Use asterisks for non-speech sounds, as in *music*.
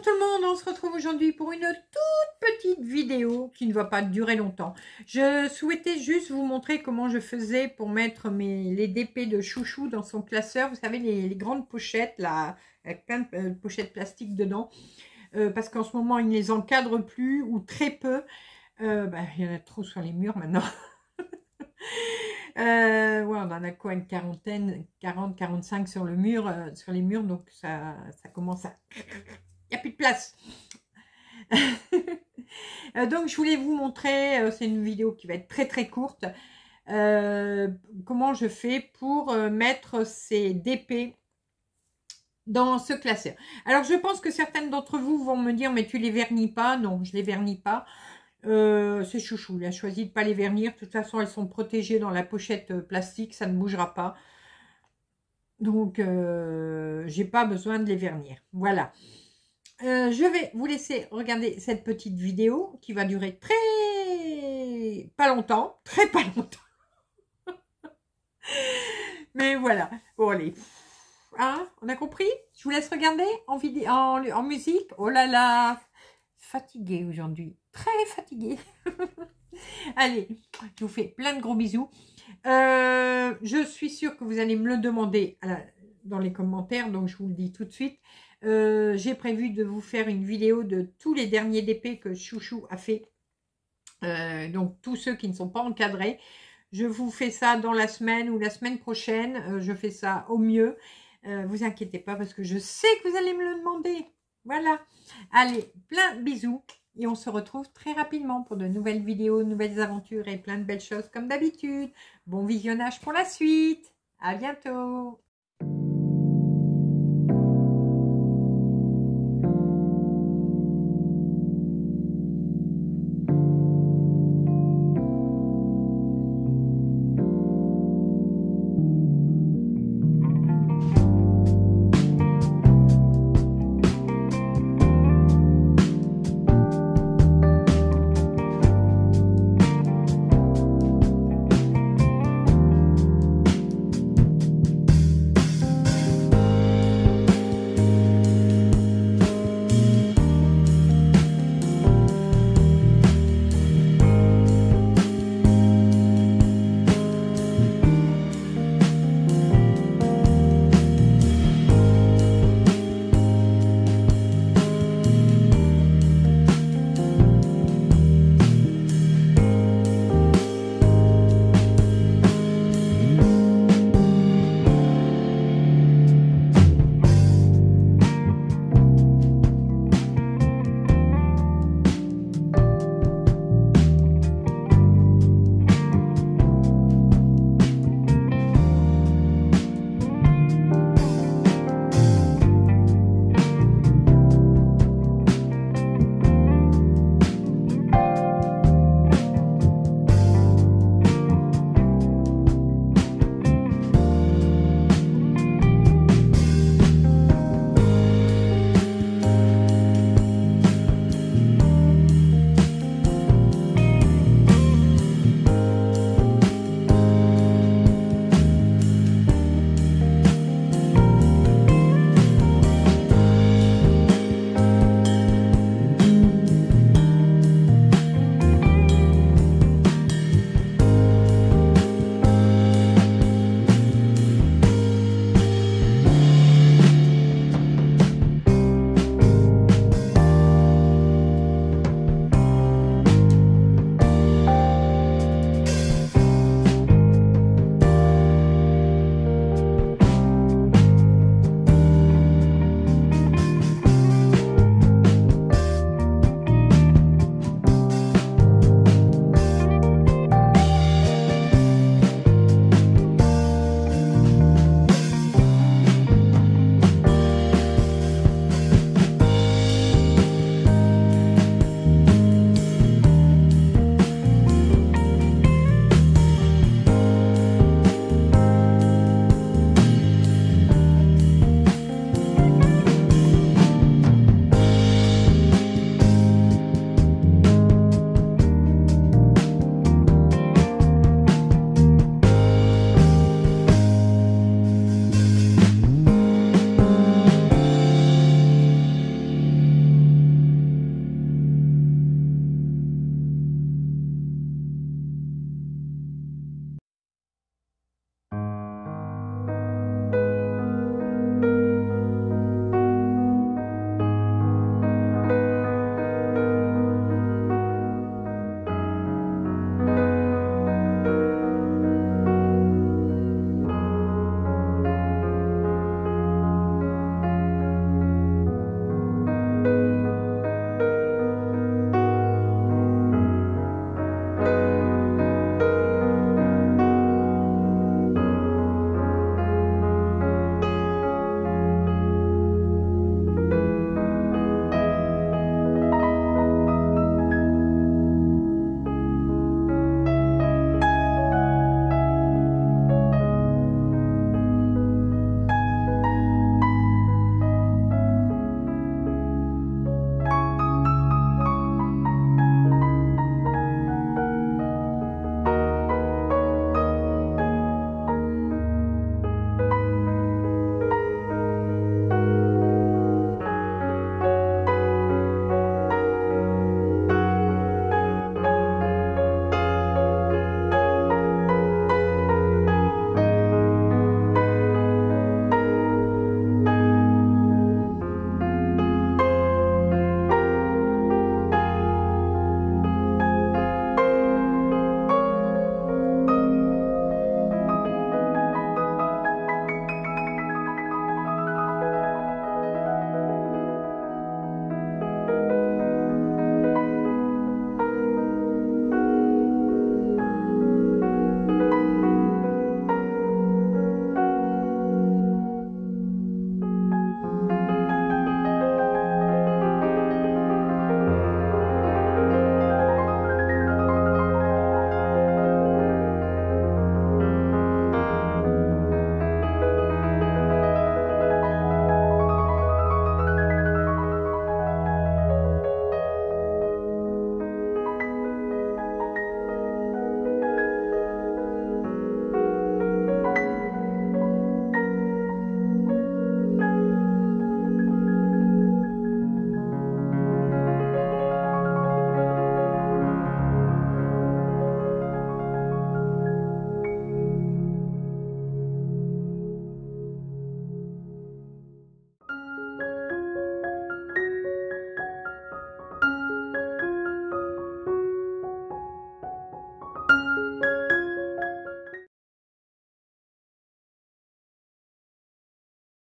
Bonjour tout le monde, on se retrouve aujourd'hui pour une toute petite vidéo qui ne va pas durer longtemps. Je souhaitais juste vous montrer comment je faisais pour mettre mes, les DP de chouchou dans son classeur. Vous savez, les, grandes pochettes, là, avec plein de euh, pochettes plastiques dedans. Euh, parce qu'en ce moment, ils ne les encadrent plus ou très peu. Euh, bah, il y en a trop sur les murs maintenant. *laughs* Ouais, on en a quoi une quarantaine, 40, 45 sur le mur, sur les murs, donc ça commence à... N'y a plus de place. *laughs* Euh, donc je voulais vous montrer, c'est une vidéo qui va être très très courte, comment je fais pour mettre ces DP dans ce classeur. Alors je pense que certaines d'entre vous vont me dire mais tu les vernis pas. Non, je les vernis pas. Euh, c'est chouchou, il a choisi de pas les vernir. De toute façon, elles sont protégées dans la pochette euh, plastique, ça ne bougera pas. Donc, euh, j'ai pas besoin de les vernir. Voilà. Je vais vous laisser regarder cette petite vidéo qui va durer très... pas longtemps. Très pas longtemps. *laughs* Mais voilà. Bon, allez. Hein, on a compris? Je vous laisse regarder en, vidéo, en musique? Oh là là Fatiguée aujourd'hui très fatiguée. *laughs* Allez, je vous fais plein de gros bisous. Euh, je suis sûre que vous allez me le demander dans les commentaires, donc je vous le dis tout de suite. Euh, j'ai prévu de vous faire une vidéo de tous les derniers DP que Chouchou a fait. Euh, donc tous ceux qui ne sont pas encadrés. Je vous fais ça dans la semaine ou la semaine prochaine. je fais ça au mieux. vous inquiétez pas parce que je sais que vous allez me le demander. Voilà. Allez, plein de bisous. Et on se retrouve très rapidement pour de nouvelles vidéos, de nouvelles aventures et plein de belles choses comme d'habitude. Bon visionnage pour la suite. À bientôt.